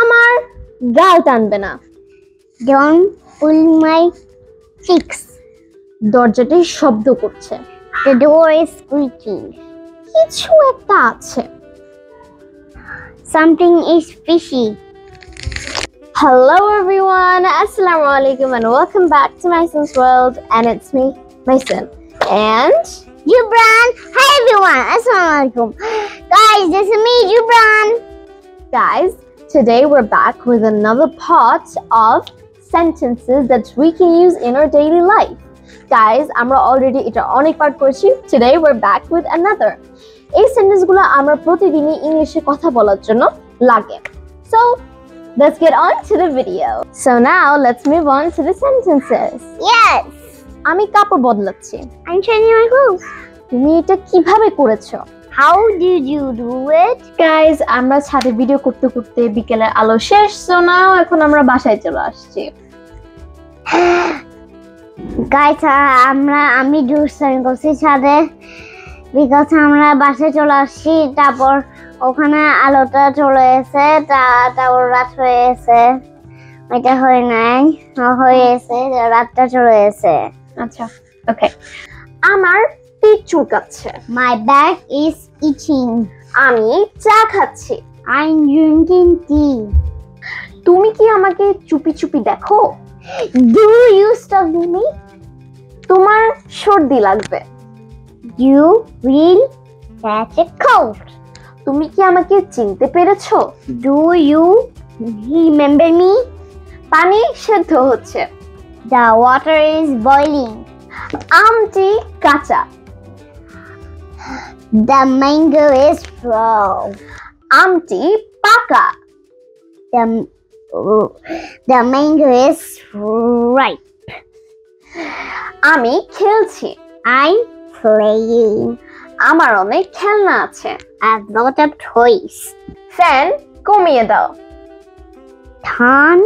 আমার গাল টানবে না Don't pull my cheeks. দরজাটি শব্দ করছে The door is squeaking. কিছু একটা আছে Something is fishy. Hello everyone, Assalamu alaikum and welcome back to Mason's World and it's me, Mason. And Jubran. Hi everyone. Assalamualaikum. Guys, this is me, Jubran. guys, today we're back with another part of sentences that we can use in our daily life. Guys, আমরা already এটা অনেক part করেছি today we're back with another. এই সেন্টেন্সগুলো আমরা প্রতিদিনই ইংলিশে কথা বলার জন্য লাগে So, let's get on to the video. So now let's move on to the sentences. Yes. আমি কাপড় বদলাচ্ছি I'm changing my clothes. তুমি এটা কিভাবে করেছো How did you do it? Guys আমরা ছাদে ভিডিও করতে করতে বিকেলের আলো শেষ তো নাও এখন আমরা বাসায় চলে আসছি। গাইস আমরা আমি দুষ্টামি করছি ছাদে। বিকজ আমরা বাসে চলে আসছি তারপর ওখানে আলোটা চলে এসে তারপর রাত হয়ে এসে এটা হয় নাই হয়ে এসে রাতটা চলে এসে আচ্ছা ওকে আমার পিঠ চুলকাচ্ছে। মাই ব্যাগ ইজ ইচিং আমি চা খাচ্ছি। আই এম ড্রিঙ্কিং টি তুমি কি আমাকে চুপি চুপি দেখো? ডু ইউ স্টাডি মি তোমার সর্দি লাগবে। You will catch a cold তুমি কি আমাকে চিনতে পেরেছ? ডু ইউ রিমেম্বার মি পানি সেদ্ধ হচ্ছে। The water is boiling. আমটি কাঁচা। The mango is raw. আমটি পাকা The, the mango is ripe. আমি খেলছি I'm playing. আমার অনেক খেলনা আছে I've lot of toys. Fan কমিয়ে দাও Turn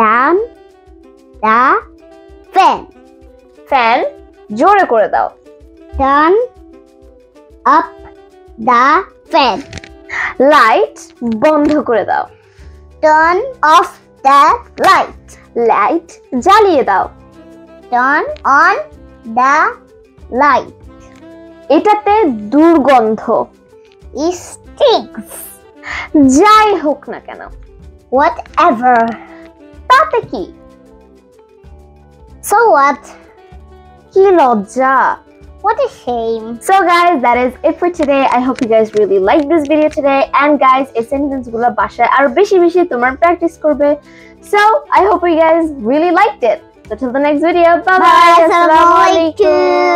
down the fan. Fan জোরে করে দাও Turn up the fan. Light বন্ধ করে দাও Turn off the light. Light জ্বালিয়ে দাও Turn on the light. এটাতে দুর্গন্ধ It stinks. যাই হোক না কেন Whatever. তাতে কি So what? কি লজ্জা What a shame. So guys, that is it for today. I hope you guys really liked this video today. And guys, এই sentence গুলো বাসায় আর বেশি বেশি তোমার practice করবে. So I hope you guys really liked it. So till the next video, bye bye. Assalamualaikum.